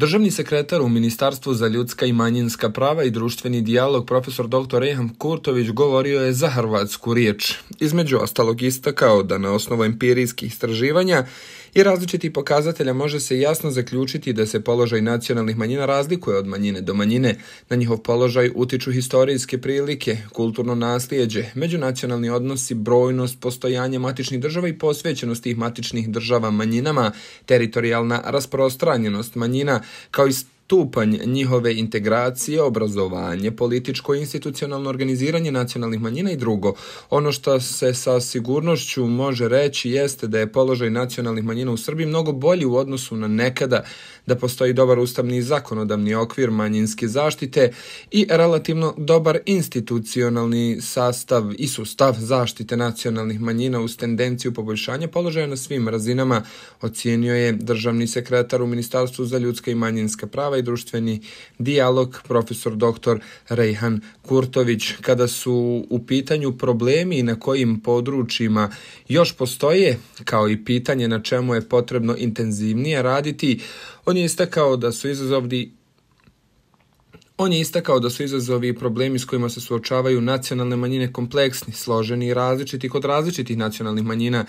Državni sekretar u Ministarstvu za ljudska i manjinska prava i društveni dijalog profesor dr. Reham Kurtović govorio je za hrvatsku riječ. Između ostalog istakao da na osnovu empirijskih istraživanja i različitih pokazatelja može se jasno zaključiti da se položaj nacionalnih manjina razlikuje od manjine do manjine. Na njihov položaj utiču historijske prilike, kulturno naslijeđe, međunacionalni odnosi, brojnost, postojanje matičnih država i posvećenost tih matičnih država manjinama, teritorijalna rasprostranjenost manjina, kao i stupanj njihove integracije, obrazovanje, političko i institucionalno organiziranje nacionalnih manjina i drugo. Ono što se sa sigurnošću može reći jeste da je položaj nacionalnih manjina u Srbiji mnogo bolji u odnosu na nekada, da postoji dobar ustavni i zakonodavni okvir manjinske zaštite i relativno dobar institucionalni sastav i sustav zaštite nacionalnih manjina uz tendenciju poboljšanja položaja na svim razinama, ocijenio je državni sekretar u Ministarstvu za ljudska i manjinska prava i društveni dijalog profesor dr. Rejhan Kurtović. Kada su u pitanju problemi na kojim područjima još postoje, kao i pitanje na čemu je potrebno intenzivnije raditi, on je istakao da su izazovi On je istakao da su izazovi i problemi s kojima se suočavaju nacionalne manjine kompleksni, složeni i različiti kod različitih nacionalnih manjina,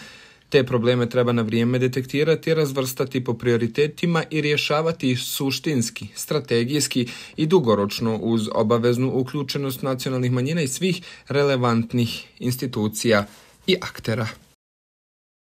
Te probleme treba na vrijeme detektirati, razvrstati po prioritetima i rješavati suštinski, strategijski i dugoročno uz obaveznu uključenost nacionalnih manjina i svih relevantnih institucija i aktera.